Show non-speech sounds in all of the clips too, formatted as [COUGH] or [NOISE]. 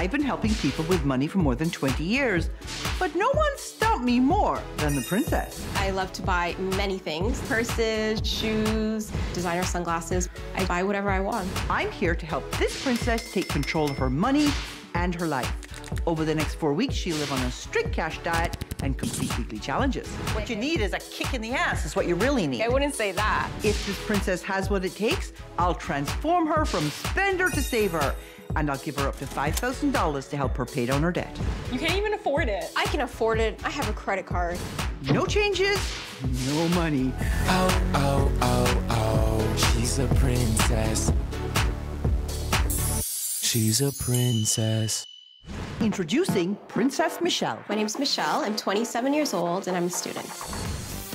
I've been helping people with money for more than 20 years, but no one stumped me more than the princess. I love to buy many things purses, shoes, designer sunglasses. I buy whatever I want. I'm here to help this princess take control of her money and her life. Over the next four weeks, she'll live on a strict cash diet and complete weekly challenges. What you need is a kick in the ass, is what you really need. I wouldn't say that. If this princess has what it takes, I'll transform her from spender to saver. And I'll give her up to $5,000 to help her pay down her debt. You can't even afford it. I can afford it. I have a credit card. No changes, no money. Oh, oh, oh, oh, she's a princess. She's a princess. Introducing Princess Michelle. My name's Michelle. I'm 27 years old and I'm a student.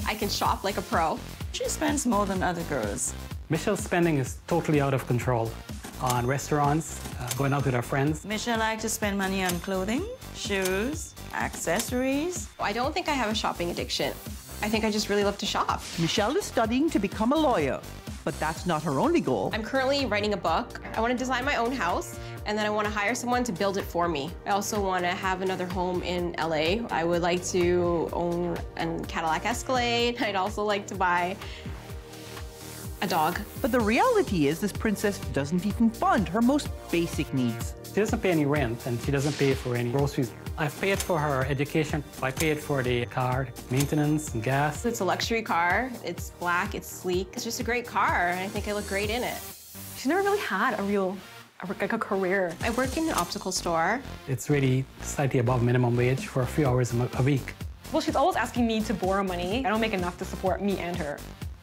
I can shop like a pro. She spends more than other girls. Michelle's spending is totally out of control on restaurants, uh, going out with our friends. Michelle likes to spend money on clothing, shoes, accessories. I don't think I have a shopping addiction. I think I just really love to shop. Michelle is studying to become a lawyer, but that's not her only goal. I'm currently writing a book. I want to design my own house, and then I want to hire someone to build it for me. I also want to have another home in LA. I would like to own a Cadillac Escalade. [LAUGHS] I'd also like to buy a dog. But the reality is this princess doesn't even fund her most basic needs. She doesn't pay any rent and she doesn't pay for any groceries. I've paid for her education. I paid for the car, maintenance, and gas. It's a luxury car. It's black, it's sleek. It's just a great car, and I think I look great in it. She's never really had a real, like a career. I work in an optical store. It's really slightly above minimum wage for a few hours a, a week. Well, she's always asking me to borrow money. I don't make enough to support me and her.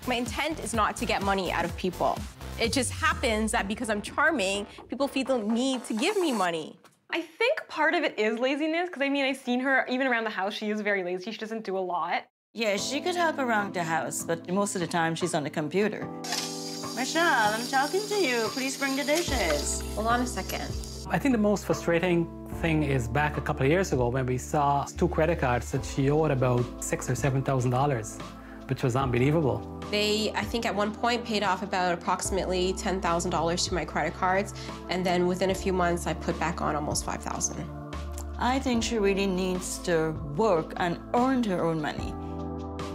My intent is not to get money out of people. It just happens that because I'm charming, people feel the need to give me money. I think part of it is laziness, because I mean, I've seen her even around the house, she is very lazy. She doesn't do a lot. Yeah, she could help around the house, but most of the time she's on the computer. Michelle, I'm talking to you. Please bring the dishes. Hold on a second. I think the most frustrating thing is back a couple of years ago when we saw two credit cards that she owed about six or seven thousand dollars, which was unbelievable. They, I think at one point, paid off about approximately $10,000 to my credit cards, and then within a few months, I put back on almost 5000 I think she really needs to work and earn her own money.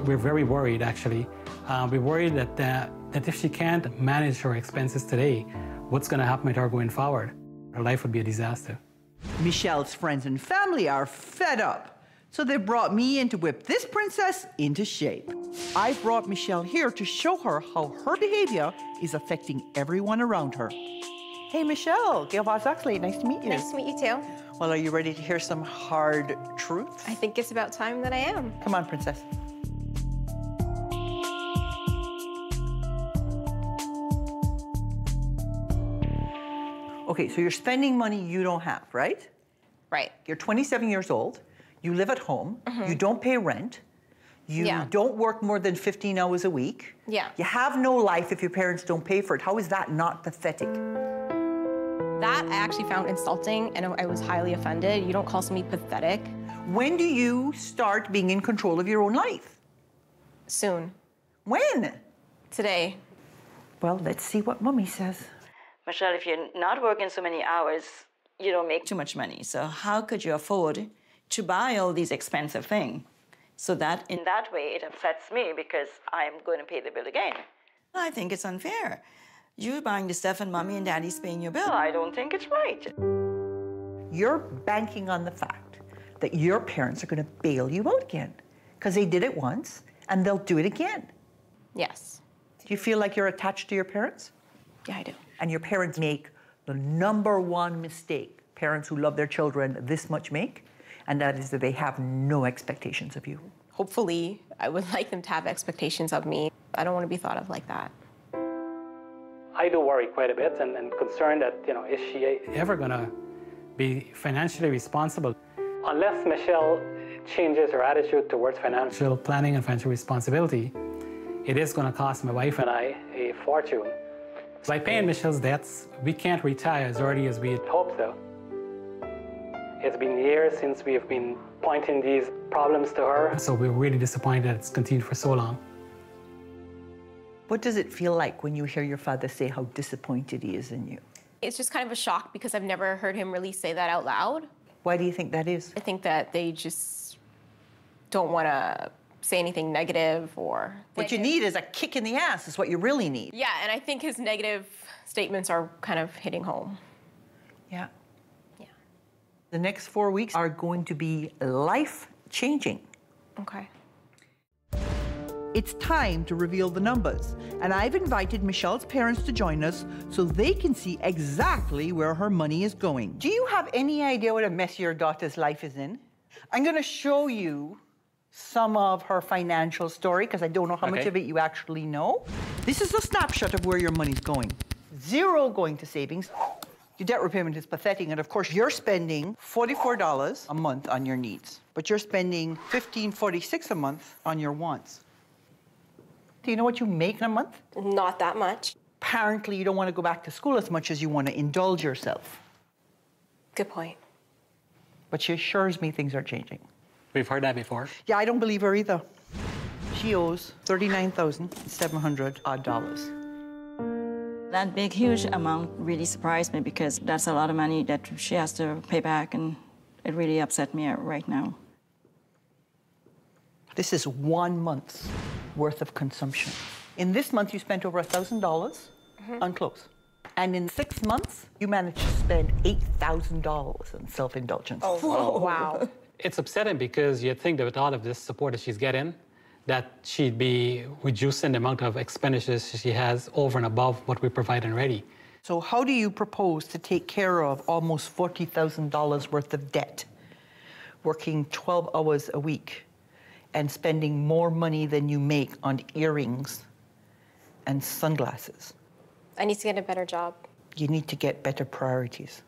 We're very worried, actually. Uh, we're worried that, that, that if she can't manage her expenses today, what's going to happen with her going forward? Her life would be a disaster. Michelle's friends and family are fed up. So they brought me in to whip this princess into shape. I brought Michelle here to show her how her behavior is affecting everyone around her. Hey, Michelle, Gail Vaz-Oxlade, nice to meet you. Nice to meet you too. Well, are you ready to hear some hard truth? I think it's about time that I am. Come on, princess. Okay, so you're spending money you don't have, right? Right. You're 27 years old. You live at home. You mm-hmm. don't pay rent. You Yeah. don't work more than 15 hours a week. Yeah. You have no life if your parents don't pay for it. How is that not pathetic? That I actually found insulting, and I was highly offended. You don't call somebody pathetic. When do you start being in control of your own life? Soon. When? Today. Well, let's see what mommy says. Michelle, if you're not working so many hours, you don't make too much money. So how could you afford to buy all these expensive things? So that in that way it upsets me because I'm going to pay the bill again. I think it's unfair. You're buying the stuff and mommy and daddy's paying your bill. I don't think it's right. You're banking on the fact that your parents are going to bail you out again because they did it once and they'll do it again. Yes. Do you feel like you're attached to your parents? Yeah, I do. And your parents make the number one mistake parents who love their children this much make, and that is that they have no expectations of you. Hopefully, I would [LAUGHS] like them to have expectations of me. I don't want to be thought of like that. I do worry quite a bit and, and concerned that, you know, is she ever going to be financially responsible? Unless Michelle changes her attitude towards financial planning and financial responsibility, it is going to cost my wife and I a fortune. By paying Michelle's debts, we can't retire as early as we had hoped so. It's been years since we have been pointing these problems to her, so we're really disappointed that it's continued for so long. What does it feel like when you hear your father say how disappointed he is in you? It's just kind of a shock because I've never heard him really say that out loud. Why do you think that is? I think that they just don't want to say anything negative or. What you need is a kick in the ass, is what you really need. Yeah, and I think his negative statements are kind of hitting home. Yeah. Yeah. The next four weeks are going to be life changing. Okay. It's time to reveal the numbers, and I've invited Michelle's parents to join us so they can see exactly where her money is going. Do you have any idea what a mess your daughter's life is in? I'm going to show you some of her financial story because I don't know how much of it you actually know. This is a snapshot of where your money's going. Zero going to savings. Your debt repayment is pathetic, and of course, you're spending $44 a month on your needs, but you're spending $15.46 a month on your wants. Do you know what you make in a month? Not that much. Apparently, you don't want to go back to school as much as you want to indulge yourself. Good point. But she assures me things are changing. We've heard that before. Yeah, I don't believe her either. She owes 39,700 odd dollars. That big, huge amount really surprised me because that's a lot of money that she has to pay back, and it really upset me right now. This is one month's worth of consumption. In this month, you spent over $1,000 mm-hmm. on clothes. And in six months, you managed to spend $8,000 on self indulgence. Oh, wow. [LAUGHS] It's upsetting because you'd think that with all of this support that she's getting, that she'd be reducing the amount of expenditures she has over and above what we provide already. So, how do you propose to take care of almost $40,000 worth of debt, working 12 hours a week, and spending more money than you make on earrings and sunglasses? I need to get a better job. You need to get better priorities.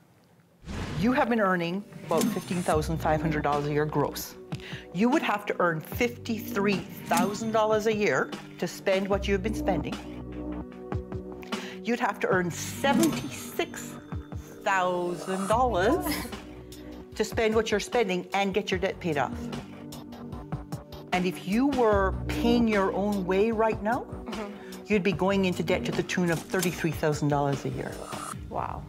You have been earning about $15,500 a year gross. You would have to earn $53,000 a year to spend what you've been spending. You'd have to earn $76,000 to spend what you're spending and get your debt paid off. And if you were paying your own way right now, mm-hmm. you'd be going into debt to the tune of $33,000 a year. Wow.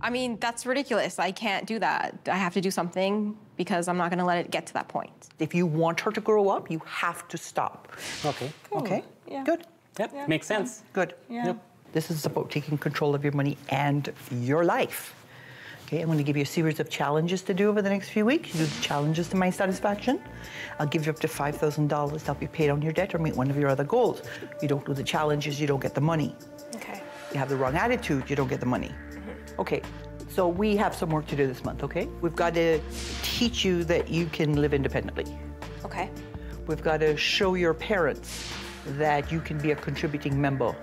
I mean, that's ridiculous. I can't do that. I have to do something because I'm not going to let it get to that point. If you want her to grow up, you have to stop. Okay. Okay? yeah. Good. Yep, makes sense. Good. Yeah. Yep. This is about taking control of your money and your life. Okay, I'm going to give you a series of challenges to do over the next few weeks. You do the challenges to my satisfaction. I'll give you up to $5,000 to help you pay down your debt or meet one of your other goals. You don't do the challenges, you don't get the money. Okay. You have the wrong attitude, you don't get the money. Mm-hmm. Okay, so we have some work to do this month, okay? We've got to teach you that you can live independently. Okay. We've got to show your parents that you can be a contributing member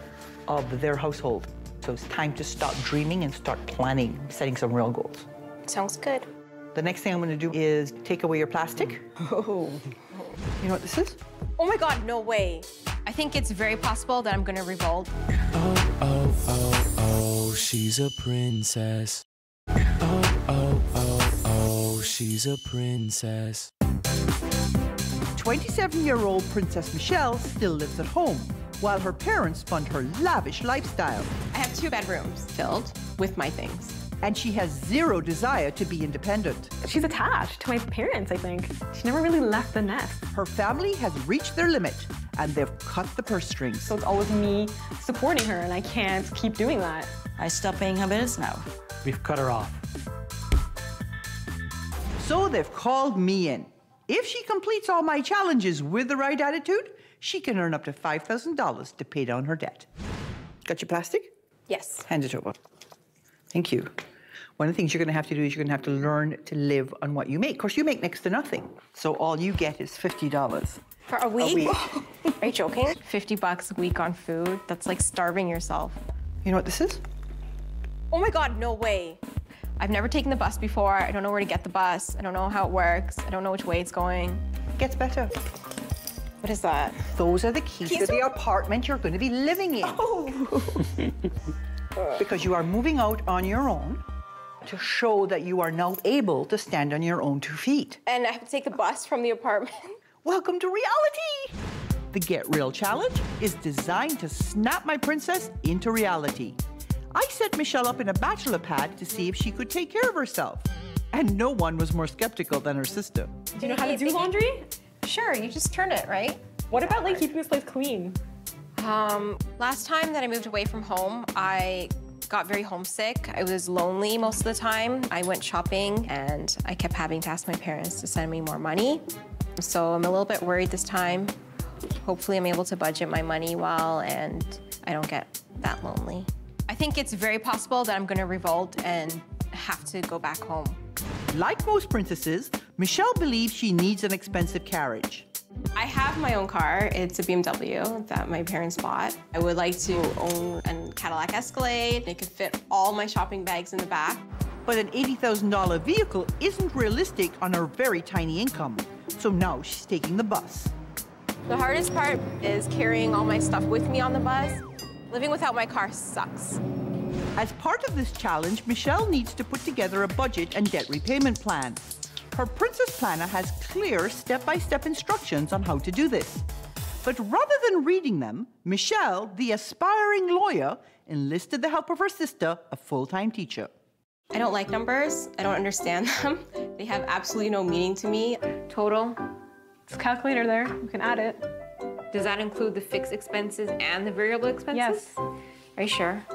of their household. So it's time to stop dreaming and start planning, setting some real goals. Sounds good. The next thing I'm going to do is take away your plastic. Oh. [LAUGHS] You know what this is? Oh my God, no way. I think it's very possible that I'm going to revolt. Oh, oh, oh, oh, she's a princess. She's a princess. 27 year old Princess Michelle still lives at home, while her parents fund her lavish lifestyle. I have two bedrooms filled with my things. And she has zero desire to be independent. She's attached to my parents, I think. She never really left the nest. Her family has reached their limit, and they've cut the purse strings. So it's always me supporting her, and I can't keep doing that. I stopped paying her bills now. We've cut her off. So they've called me in. If she completes all my challenges with the right attitude, she can earn up to $5,000 to pay down her debt. Got your plastic? Yes. Hand it over. Thank you. One of the things you're going to have to do is you're going to have to learn to live on what you make. Of course, you make next to nothing. So all you get is $50 For a week? week. [LAUGHS] Are you joking? 50 bucks a week on food? That's like starving yourself. You know what this is? Oh my God, no way. I've never taken the bus before. I don't know where to get the bus. I don't know how it works. I don't know which way it's going. It gets better. What is that? Those are the keys, Keys to the apartment you're going to be living in. Oh. [LAUGHS] because you are moving out on your own to show that you are now able to stand on your own two feet. And I have to take the bus from the apartment. [LAUGHS] Welcome to reality! The Get Real Challenge is designed to snap my princess into reality. I set Michelle up in a bachelor pad to see if she could take care of herself. And no one was more skeptical than her sister. Do you know how to do laundry? Sure, you just turn it, right? What about like keeping this place clean? Um, last time that I moved away from home, I got very homesick. I was lonely most of the time. I went shopping and I kept having to ask my parents to send me more money. So I'm a little bit worried this time. Hopefully I'm able to budget my money well and I don't get that lonely. I think it's very possible that I'm gonna revolt and have to go back home. Like most princesses, Michelle believes she needs an expensive carriage. I have my own car. It's a BMW that my parents bought. I would like to own a Cadillac Escalade. It could fit all my shopping bags in the back. But an $80,000 vehicle isn't realistic on her very tiny income. So now she's taking the bus. The hardest part is carrying all my stuff with me on the bus. Living without my car sucks. As part of this challenge, Michelle needs to put together a budget and debt repayment plan. Her Princess Planner has clear step-by-step instructions on how to do this. But rather than reading them, Michelle, the aspiring lawyer, enlisted the help of her sister, a full-time teacher. I don't like numbers. I don't understand [LAUGHS] them. They have absolutely no meaning to me. Total. It's a calculator there. You can add it. Does that include the fixed expenses and the variable expenses? Yes. Are you sure?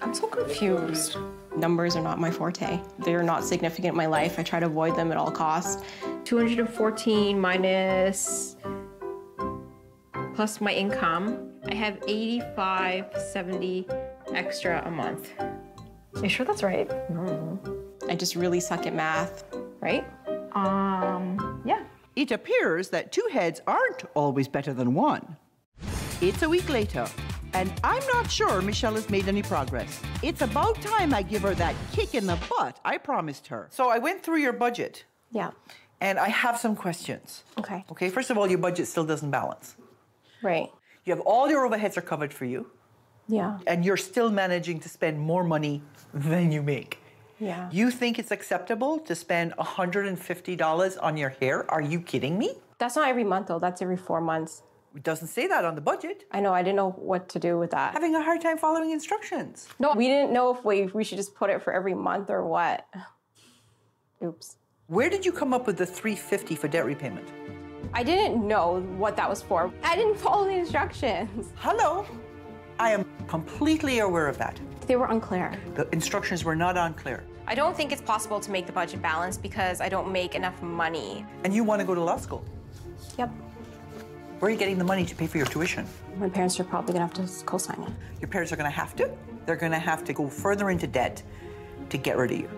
I'm so confused. Numbers are not my forte. They're not significant in my life. I try to avoid them at all costs. 214 minus plus my income. I have 8570 extra a month. Are you sure that's right? No. I just really suck at math, right? Um, yeah. It appears that two heads aren't always better than one. It's a week later, and I'm not sure Michelle has made any progress. It's about time I give her that kick in the butt I promised her. So I went through your budget, Yeah. and I have some questions. Okay. Okay, first of all, your budget still doesn't balance. Right. You have all your overheads are covered for you, Yeah. and you're still managing to spend more money than you make. Yeah. You think it's acceptable to spend $150 on your hair? Are you kidding me? That's not every month though. That's every four months. It doesn't say that on the budget. I know. I didn't know what to do with that. Having a hard time following instructions. No, we didn't know if we we should just put it for every month or what. Oops. Where did you come up with the 350 for debt repayment? I didn't know what that was for. I didn't follow the instructions. Hello? I am completely aware of that. They were unclear. The instructions were not unclear. I don't think it's possible to make the budget balance because I don't make enough money. And you want to go to law school. Yep. Where are you getting the money to pay for your tuition? My parents are probably gonna have to co-sign it. Your parents are going to have to. They're going to have to go further into debt to get rid of you.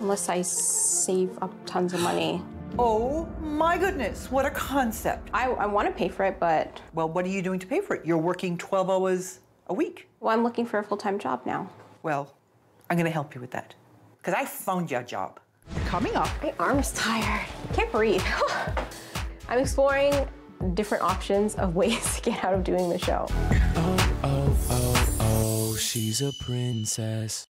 Unless I save up tons of money. Oh my goodness, what a concept. I, I want to pay for it, but Well, what are you doing to pay for it? You're working 12 hours a week. well, I'm looking for a full-time job now. Well, I'm going to help you with that. Because I found you a job. Coming up, My arm is tired. I can't breathe. [LAUGHS] I'm exploring different options of ways to get out of doing the show. Oh, oh, oh, oh, she's a princess.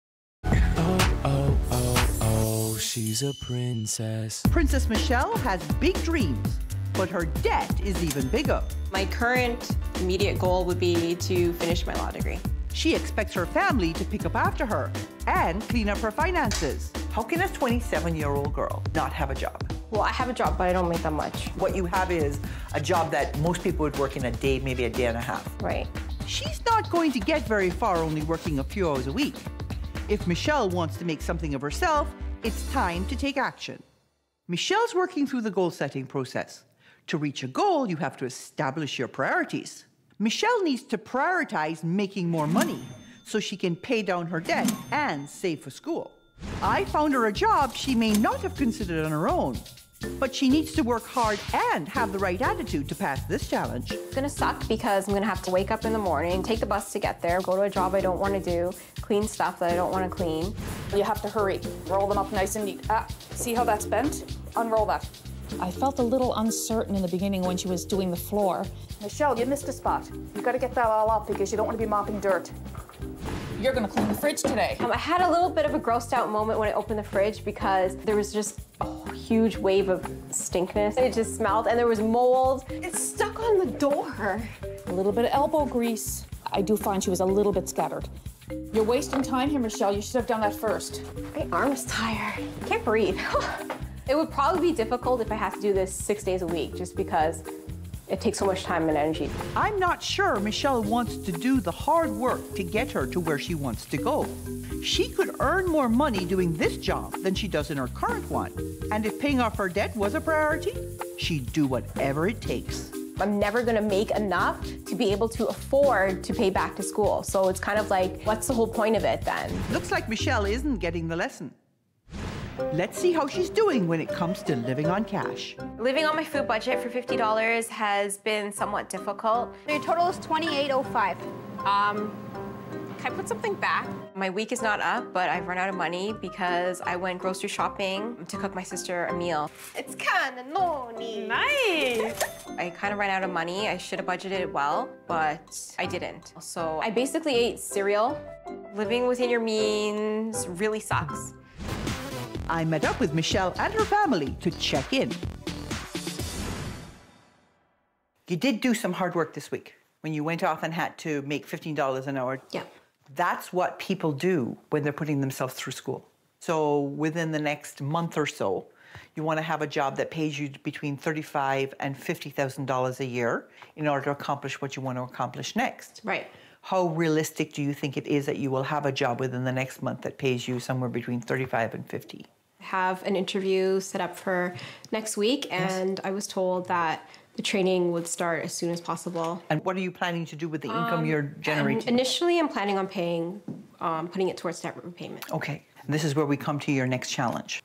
Oh, oh, oh, oh, she's a princess. Princess Michelle has big dreams, but her debt is even bigger. My current immediate goal would be to finish my law degree. She expects her family to pick up after her and clean up her finances. How can a 27 year old girl not have a job? Well, I have a job, but I don't make that much. What you have is a job that most people would work in a day, maybe a day and a half. Right. She's not going to get very far only working a few hours a week. If Michelle wants to make something of herself, it's time to take action. Michelle's working through the goal setting process. To reach a goal, you have to establish your priorities. Michelle needs to prioritize making more money so she can pay down her debt and save for school. I found her a job she may not have considered on her own, but she needs to work hard and have the right attitude to pass this challenge. It's gonna suck because I'm gonna have to wake up in the morning, take the bus to get there, go to a job I don't wanna do, clean stuff that I don't wanna clean. You have to hurry. Roll them up nice and neat. Ah, see how that's bent? Unroll that. I felt a little uncertain in the beginning when she was doing the floor. Michelle, you missed a spot. You gotta get that all up because you don't want to be mopping dirt. You're gonna clean the fridge today. Um, I had a little bit of a grossed out moment when I opened the fridge because there was just a huge wave of stinkness. It just smelled and there was mold. It stuck on the door. A little bit of elbow grease. I do find she was a little bit scattered. You're wasting time here, Michelle. You should have done that first. My arm's tired. I can't breathe. [LAUGHS] it would probably be difficult if I had to do this six days a week, just because it takes so much time and energy. I'm not sure Michelle wants to do the hard work to get her to where she wants to go. She could earn more money doing this job than she does in her current one. And if paying off her debt was a priority, she'd do whatever it takes. I'm never gonna make enough to be able to afford to pay back to school. So it's kind of like, what's the whole point of it then? Looks like Michelle isn't getting the lesson. Let's see how she's doing when it comes to living on cash. Living on my food budget for $50 has been somewhat difficult. Your total is 2805. Um, can I put something back? My week is not up, but I've run out of money because I went grocery shopping to cook my sister a meal. It's kind of noni. Nice. [LAUGHS] I kind of ran out of money. I should have budgeted well, but I didn't. So I basically ate cereal. Living within your means really sucks. I met up with Michelle and her family to check in. You did do some hard work this week when you went off and had to make $15 an hour. Yeah. That's what people do when they're putting themselves through school. So within the next month or so, you want to have a job that pays you between thirty-five and fifty thousand dollars a year in order to accomplish what you want to accomplish next. Right. How realistic do you think it is that you will have a job within the next month that pays you somewhere between thirty-five and fifty? Have an interview set up for next week, and I was told that the training would start as soon as possible. And what are you planning to do with the income you're Um, generating? Initially, I'm planning on paying, um, putting it towards debt repayment. Okay, and this is where we come to your next challenge.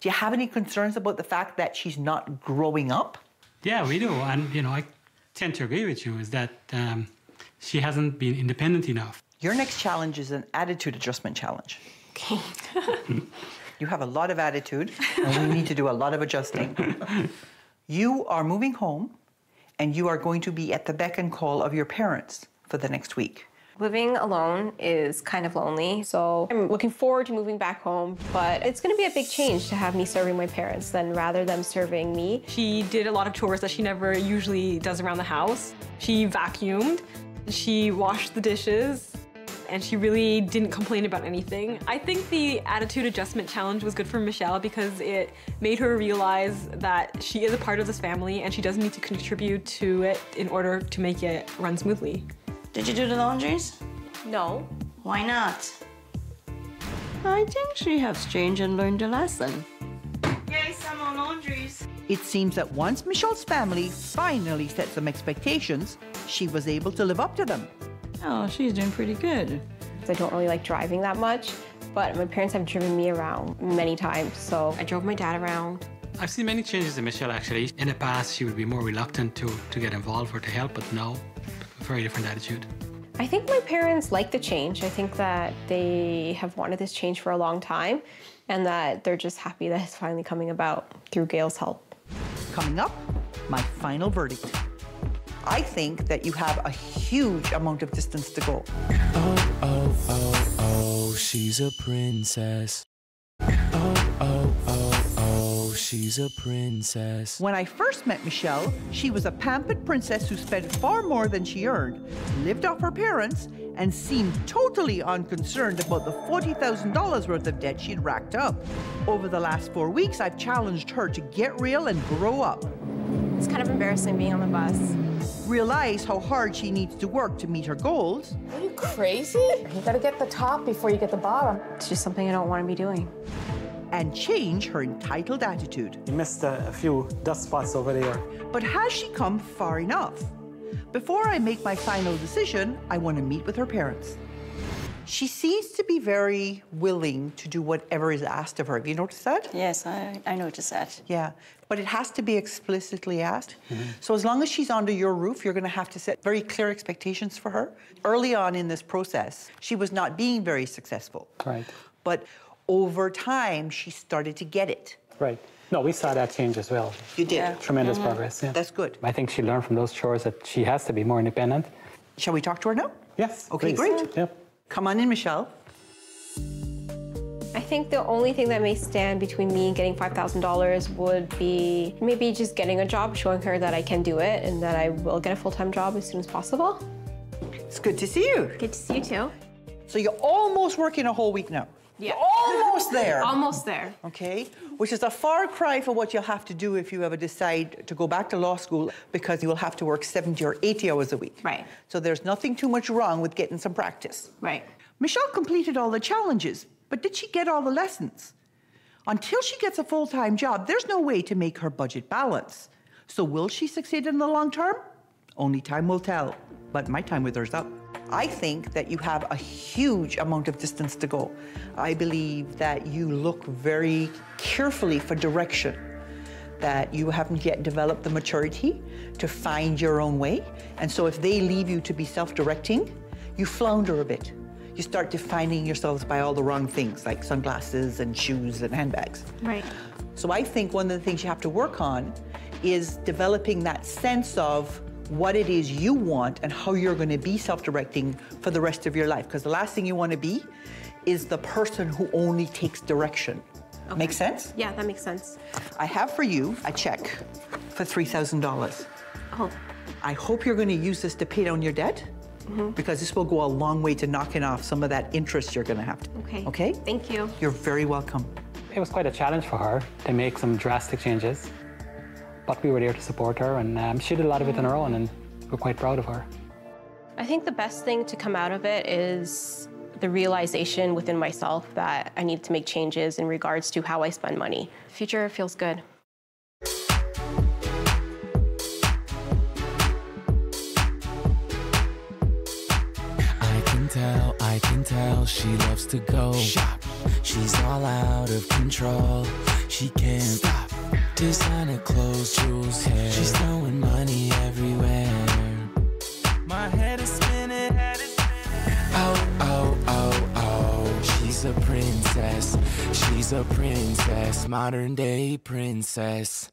Do you have any concerns about the fact that she's not growing up? Yeah, we do. And, you know, I tend to agree with you is that um, she hasn't been independent enough. Your next challenge is an attitude adjustment challenge. Okay. [LAUGHS] You have a lot of attitude, and we need to do a lot of adjusting. [LAUGHS] You are moving home, and you are going to be at the beck and call of your parents for the next week. Living alone is kind of lonely, so I'm looking forward to moving back home, but it's gonna be a big change to have me serving my parents than rather them serving me. She did a lot of chores that she never usually does around the house. She vacuumed, she washed the dishes, and she really didn't complain about anything. I think the attitude adjustment challenge was good for Michelle because it made her realize that she is a part of this family and she does need to contribute to it in order to make it run smoothly. Did you do the laundries? No. Why not? I think she has changed and learned a lesson. Yay, some more laundries. It seems that once Michelle's family finally set some expectations, she was able to live up to them. Oh, she's doing pretty good. I don't really like driving that much, but my parents have driven me around many times, so I drove my dad around. I've seen many changes in Michelle actually. In the past, she would be more reluctant to, to get involved or to help, but now, a very different attitude. I think my parents like the change. I think that they have wanted this change for a long time and that they're just happy that it's finally coming about through Gail's help. Coming up, my final verdict. I think that you have a huge amount of distance to go. Oh, oh, oh, oh, she's a princess. Oh, oh, oh, oh, she's a princess. When I first met Michelle, she was a pampered princess who spent far more than she earned, lived off her parents, and seemed totally unconcerned about the $40,000 worth of debt she'd racked up. Over the last four weeks, I've challenged her to get real and grow up. It's kind of embarrassing being on the bus. Realize how hard she needs to work to meet her goals, Are you crazy? You gotta get the top before you get the bottom. It's just something I don't want to be doing. and change her entitled attitude. You missed a, a few dust spots over there. But has she come far enough? Before I make my final decision, I want to meet with her parents. She seems to be very willing to do whatever is asked of her. Have you noticed that? Yes, I, I noticed that. Yeah, but it has to be explicitly asked. Mm-hmm. So as long as she's under your roof, you're going to have to set very clear expectations for her. Early on in this process, she was not being very successful. Right. But over time, she started to get it. Right. No, we saw that change as well. You did. Tremendous mm-hmm. progress. Yeah. That's good. I think she learned from those chores that she has to be more independent. Shall we talk to her now? Yes. Okay, please. great. Yep. Come on in, Michelle. I think the only thing that may stand between me and getting $5,000 would be maybe just getting a job, showing her that I can do it and that I will get a full time job as soon as possible. It's good to see you. Good to see you too. So you're almost working a whole week now. Yeah. You're almost there. [LAUGHS] Almost there. Okay, which is a far cry for what you'll have to do if you ever decide to go back to law school because you will have to work 70 or 80 hours a week. Right. So there's nothing too much wrong with getting some practice. Right. Michelle completed all the challenges, but did she get all the lessons? Until she gets a full time job, there's no way to make her budget balance. So will she succeed in the long term? Only time will tell. But my time with her's up. I think that you have a huge amount of distance to go. I believe that you look very carefully for direction, that you haven't yet developed the maturity to find your own way. And so if they leave you to be self directing, you flounder a bit. You start defining yourselves by all the wrong things like sunglasses and shoes and handbags. Right. So I think one of the things you have to work on is developing that sense of what it is you want and how you're going to be self-directing for the rest of your life because the last thing you want to be is the person who only takes direction. Make sense? Yeah, that makes sense. I have for you a check for $3,000. Oh, I hope you're going to use this to pay down your debt because this will go a long way to knocking off some of that interest you're going to have to. okay. Okay? Thank you. You're very welcome. It was quite a challenge for her to make some drastic changes, but we were there to support her, and um, she did a lot of it on her own, and we're quite proud of her. I think the best thing to come out of it is the realization within myself that I need to make changes in regards to how I spend money. Future feels good. Tell she loves to go shop. She's all out of control. She can't stop. Designer clothes, jewels, hair. She's throwing money everywhere. My head is spinning. Oh, oh, oh, oh. She's a princess. She's a princess. Modern day princess.